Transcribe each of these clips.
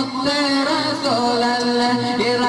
محمد رسول الله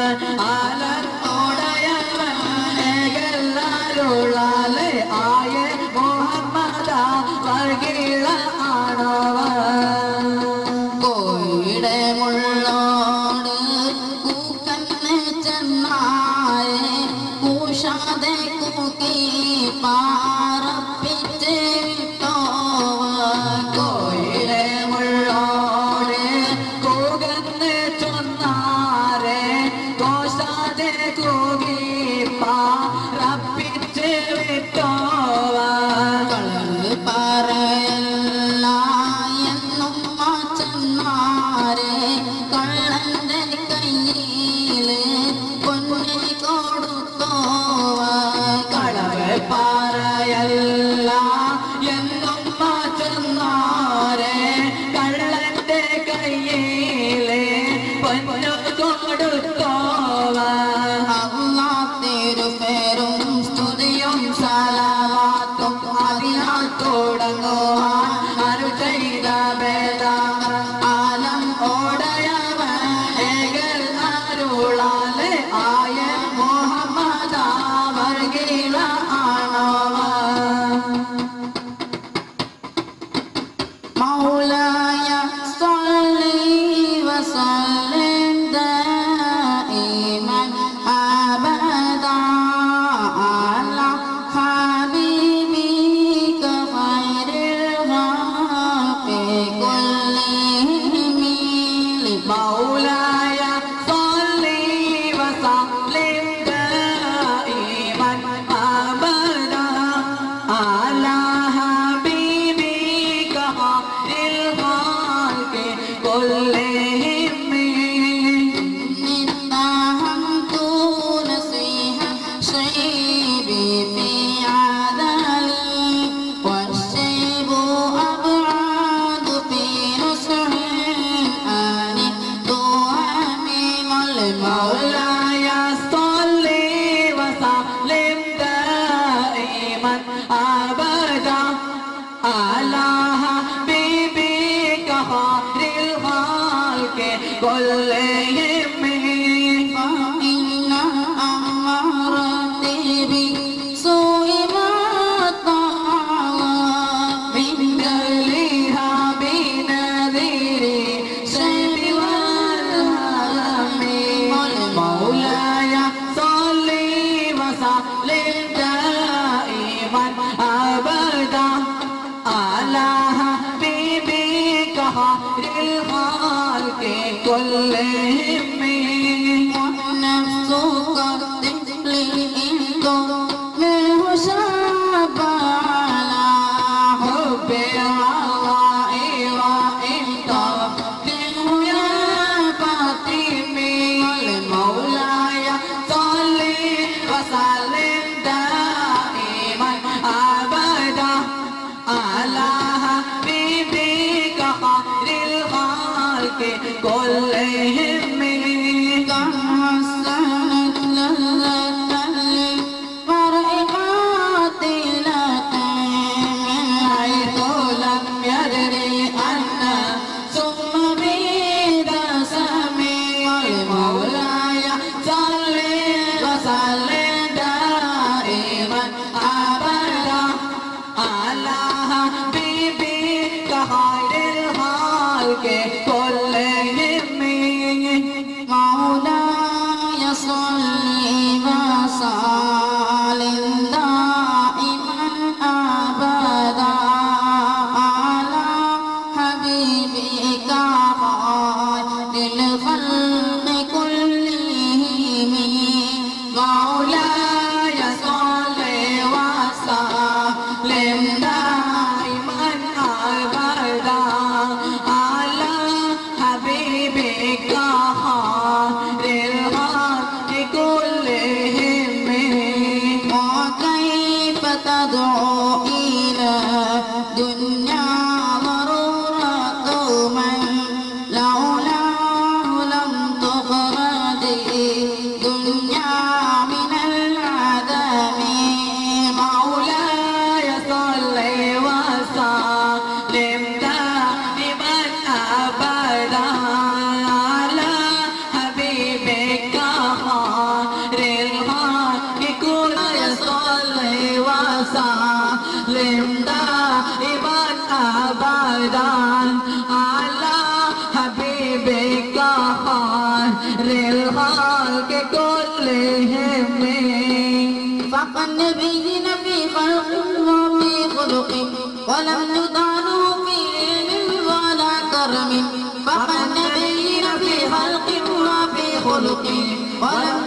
على آلہ بی بی کہا دل حال کے کل والله في خلق وفي خلق ولم تطعنوا في علم ولا كرم فقد تبين في خلق وفي خلق ولم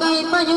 tay pa yo